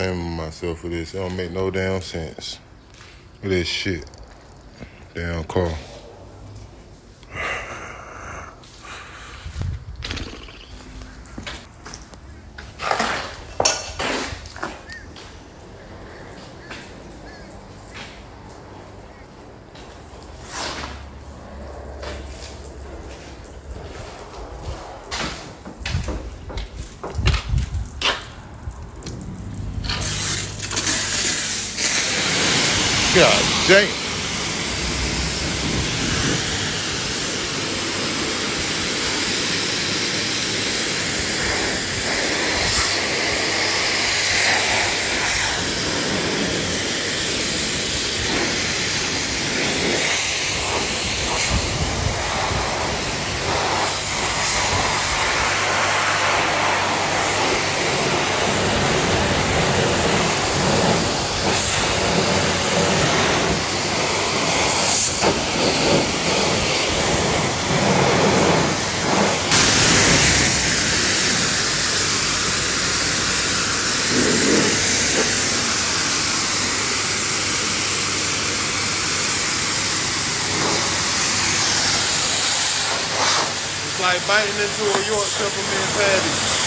of myself for this. It don't make no damn sense. This shit. Damn car. God damn. Like biting into a York peppermint patty.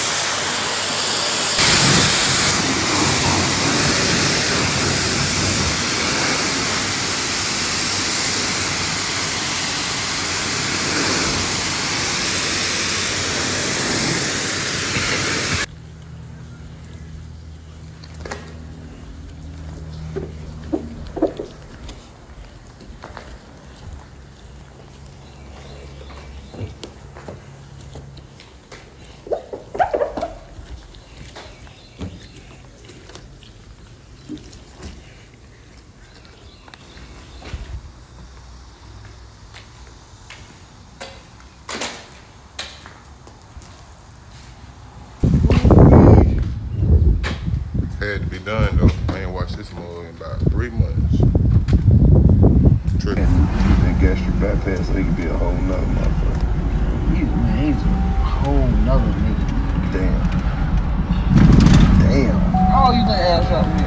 done though. I ain't watched this movie in about three months. Trick. That gastric bypass, he could be a whole nother motherfucker. He man, he's a whole nother nigga. Damn. Damn. Oh, you can ass out